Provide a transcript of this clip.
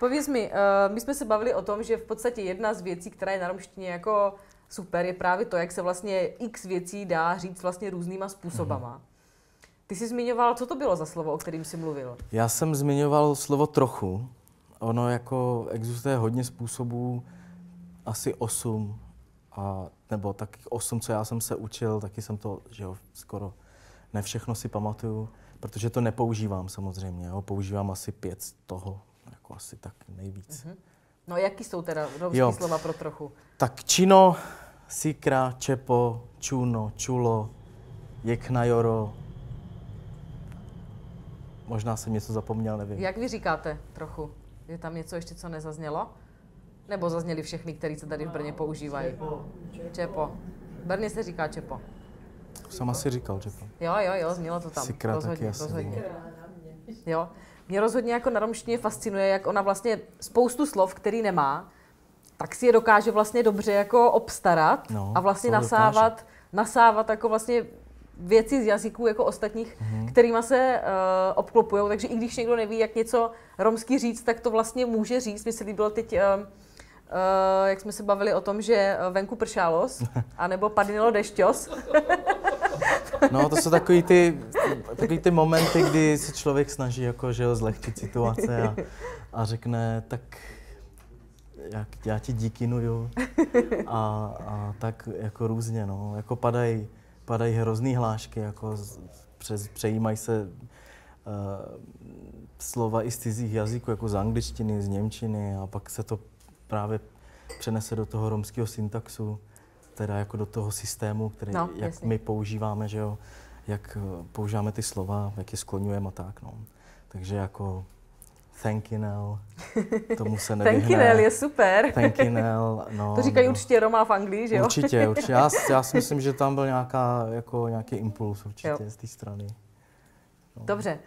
Pověz mi, uh, my jsme se bavili o tom, že v podstatě jedna z věcí, která je na romštině jako super, je právě to, jak se vlastně x věcí dá říct vlastně různýma způsobama. Mm-hmm. Ty jsi zmiňoval, co to bylo za slovo, o kterým jsi mluvil? Já jsem zmiňoval slovo trochu. Ono jako existuje hodně způsobů, asi osm, a, nebo taky osm, co já jsem se učil, taky jsem to, že jo, skoro ne všechno si pamatuju, protože to nepoužívám samozřejmě, jo, používám asi pět z toho, jako asi tak nejvíc. Mm-hmm. No jaký jsou teda romský slova pro trochu? Tak čino, sikra, čepo, čuno, čulo, jeknajoro, Možná jsem něco zapomněl, nevím. Jak vy říkáte trochu? Je tam něco ještě, co nezaznělo? Nebo zazněli všechny, které se tady v Brně používají? Čepo. Čepo. V Brně se říká čepo. Jsem asi říkal čepo. Jo, jo, jo, znělo to tam. Sikra rozhodně, taky rozhodně. Jo. Mě rozhodně jako na romštině fascinuje, jak ona vlastně spoustu slov, který nemá, tak si je dokáže vlastně dobře jako obstarat no, a vlastně nasávat, dokáže. nasávat jako vlastně věci z jazyků jako ostatních, mm-hmm. kterými se uh, obklopují. Takže i když někdo neví, jak něco romsky říct, tak to vlastně může říct. Mně se líbilo teď, uh, uh, jak jsme se bavili o tom, že venku pršálos, anebo padnilo dešťos. No, to jsou takový ty, takový ty momenty, kdy se člověk snaží jako, že jo, zlehčit situace a, a řekne, tak jak, já ti díky nuju. A, a tak jako různě, no. Jako padají padají hrozný hlášky, jako přes, přejímají se uh, slova i z cizích jazyků, jako z angličtiny, z němčiny a pak se to právě přenese do toho romského syntaxu, teda jako do toho systému, který, no, jak my používáme, že jo, jak eh, používáme ty slova, jak je skloňujeme a tak, no. Takže jako Thankinel, tomu se nevyhne. Thankinel je super. Thankinel, no. To říkají no. určitě Roma v Anglii, že jo? Určitě, určitě. Já, já si myslím, že tam byl nějaká, jako, nějaký impuls určitě jo. z té strany. No. Dobře.